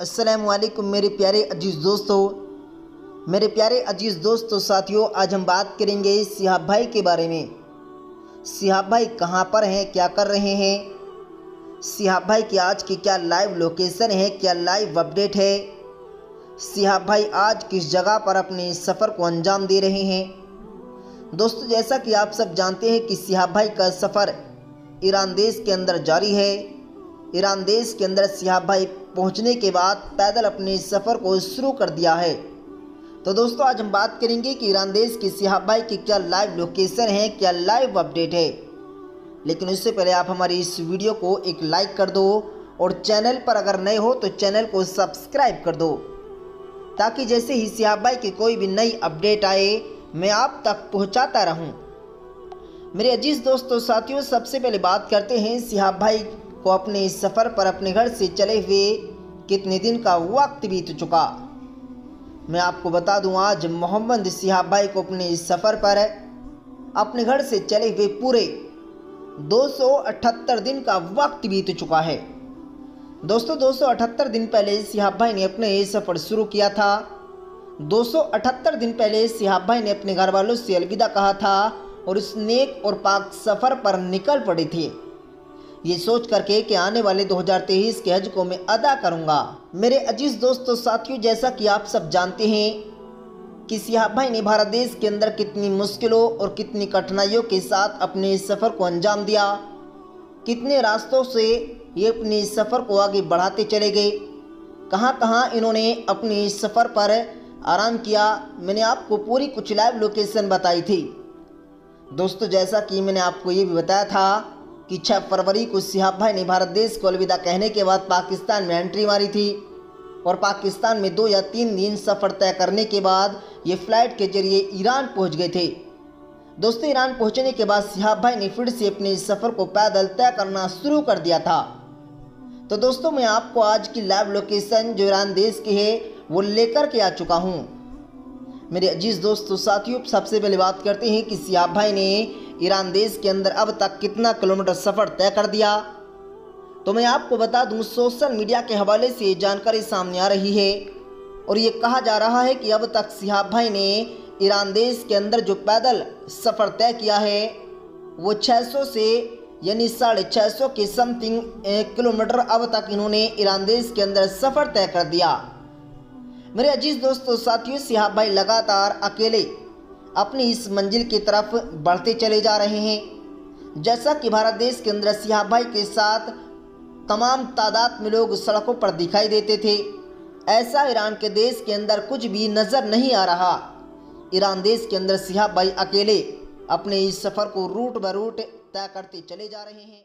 अस्सलाम वालेकुम मेरे प्यारे अज़ीज़ दोस्तों। मेरे प्यारे अज़ीज़ दोस्तों, साथियों, आज हम बात करेंगे सिहाब भाई के बारे में। सिहाब भाई कहाँ पर हैं, क्या कर रहे हैं? सिहाब भाई की आज की क्या लाइव लोकेशन है, क्या लाइव अपडेट है? सिहाब भाई आज किस जगह पर अपने सफ़र को अंजाम दे रहे हैं? दोस्तों, जैसा कि आप सब जानते हैं कि सिहाब भाई का सफ़र ईरान देश के अंदर जारी है। ईरान देश के अंदर सिहाब भाई पहुँचने के बाद पैदल अपने सफ़र को शुरू कर दिया है। तो दोस्तों, आज हम बात करेंगे कि ईरान देश के सिहाब भाई की क्या लाइव लोकेशन है, क्या लाइव अपडेट है। लेकिन उससे पहले आप हमारी इस वीडियो को एक लाइक कर दो और चैनल पर अगर नए हो तो चैनल को सब्सक्राइब कर दो। ताकि जैसे ही सिहाब भाई की कोई भी नई अपडेट आए, मैं आप तक पहुंचाता रहूँ। मेरे अज़ीज़ दोस्तों, साथियों, सबसे पहले बात करते हैं सिहाब भाई को अपने इस सफ़र पर अपने घर से चले हुए कितने दिन का वक्त बीत चुका। मैं आपको बता दूँ, आज मोहम्मद सिहाब भाई को अपने इस सफ़र पर अपने घर से चले हुए पूरे 278 दिन का वक्त बीत चुका है। दोस्तों 278 दिन पहले सिहाब भाई ने अपने ये सफ़र शुरू किया था। 278 दिन पहले सिहाब भाई ने अपने घर वालों से अलविदा कहा था और उस नेक और पाक सफ़र पर निकल पड़े थे। ये सोच करके कि आने वाले 2023 के हज को मैं अदा करूँगा। मेरे अज़ीज़ दोस्तों साथियों, जैसा कि आप सब जानते हैं कि सिहाब भाई ने भारत देश के अंदर कितनी मुश्किलों और कितनी कठिनाइयों के साथ अपने इस सफ़र को अंजाम दिया। कितने रास्तों से ये अपने इस सफ़र को आगे बढ़ाते चले गए। कहाँ कहाँ इन्होंने अपने इस सफ़र पर आराम किया, मैंने आपको पूरी कुछ लाइव लोकेशन बताई थी। दोस्तों, जैसा कि मैंने आपको ये भी बताया था कि 6 फरवरी को सिहाब भाई ने भारत देश को अलविदा कहने के बाद पाकिस्तान में एंट्री मारी थी। और पाकिस्तान में दो या तीन दिन सफ़र तय करने के बाद ये फ़्लाइट के ज़रिए ईरान पहुँच गए थे। दोस्तों, ईरान पहुँचने के बाद सिहाब भाई ने फिर से अपने सफ़र को पैदल तय करना शुरू कर दिया था। तो दोस्तों, मैं आपको आज की लाइव लोकेशन जो ईरान देश की है, वो लेकर के आ चुका हूँ। मेरे अज़ीज़ दोस्तों साथियों, सबसे पहले बात करते हैं कि सियाब भाई ने ईरान देश के अंदर अब तक कितना किलोमीटर सफ़र तय कर दिया। तो मैं आपको बता दूँ, सोशल मीडिया के हवाले से जानकारी सामने आ रही है और ये कहा जा रहा है कि अब तक सिहाब भाई ने ईरान देश के अंदर जो पैदल सफ़र तय किया है, वो 600 से यानी साढ़े छः के समथिंग किलोमीटर अब तक इन्होंने ईरान देश के अंदर सफ़र तय कर दिया। मेरे अज़ीज़ दोस्तों, साथियों सिहाब भाई लगातार अकेले अपनी इस मंजिल की तरफ़ बढ़ते चले जा रहे हैं। जैसा कि भारत देश के अंदर सिहाब भाई के साथ तमाम तादाद में लोग सड़कों पर दिखाई देते थे। ऐसा ईरान के देश के अंदर कुछ भी नज़र नहीं आ रहा। ईरान देश के अंदर सिहाब भाई अकेले अपने इस सफ़र को रूट ब रूट तय करते चले जा रहे हैं।